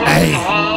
哎。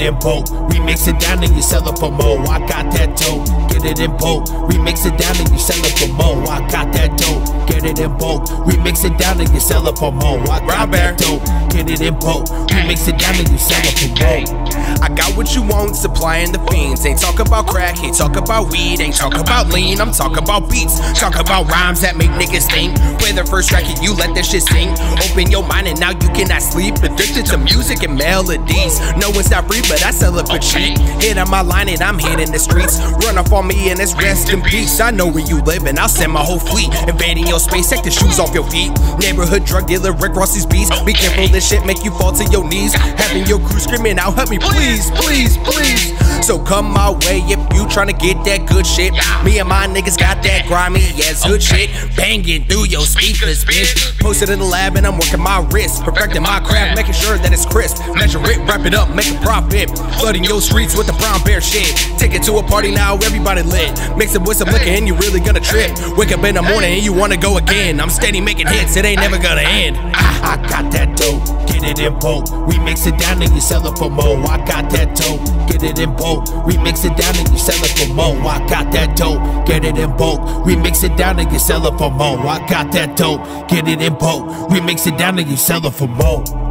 In bulk. We mix it down and you sell it for more. I got that dope. Get it in bulk. Remix it down and you sell it for more. I got that dope. Get it in bulk. Remix it down and you sell it for more. I got that dope. Get it in bulk. We mix it down and you sell it for more. I got what you want, supplying the fiends. Ain't talk about crack, ain't talk about weed, ain't talk about lean. I'm talking about beats, talk about rhymes that make niggas think. Play the first track and you let that shit sing. Open your mind and now you cannot sleep. Addicted to music and melodies. No one's not free, but I sell it for cheap. Hit on my line and I'm hitting the streets. Run up on me and it's rest in peace. I know where you live and I'll send my whole fleet. Invading your space, take the shoes off your feet. Neighborhood drug dealer Rick Ross Ross's beats. Be careful, this shit make you fall to your knees. Having your crew screaming out, help me, please, please, please. So come my way if you tryna get that good shit. Me and my niggas got that grimy ass hood shit. Banging through your speakers, bitch. Posted in the lab and I'm working my wrist. Perfecting my craft, making sure that it's crisp. Measure it, wrap it up, make a profit. Flooding your streets with the brown bear shit. Take it to a party now, everybody lit. Mix it with some liquor and you really gonna trip. Wake up in the morning and you wanna go again. I'm steady making hits, it ain't never gonna end. I it in bulk. We mix it down and you sell it for more. I got that dope, get it in bulk. We mix it down and you sell it for more. I got that dope, get it in bulk. We mix it down and you sell it for more. I got that dope, get it in bulk. We mix it down and you sell it for more.